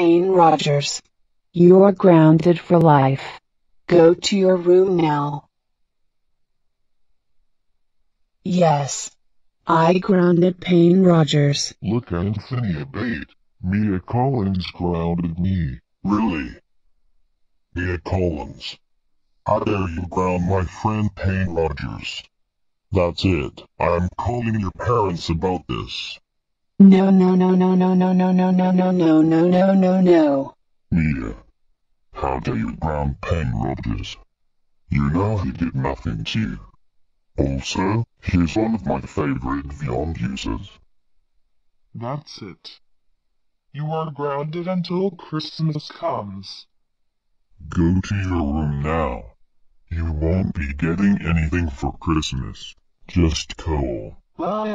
Payne Rogers. You're grounded for life. Go to your room now. Yes. I grounded Payne Rogers. Look, Anthony Abate. Mia Collins grounded me. Really? Mia Collins. How dare you ground my friend Payne Rogers? That's it. I'm calling your parents about this. No, no, no, no, no, no, no, no, no, no, no, no, no, no, no. Mia, how dare you ground Payne Rogers? You know he did nothing to you. Also, he's one of my favorite Vyond users. That's it. You are grounded until Christmas comes. Go to your room now. You won't be getting anything for Christmas. Just coal. آه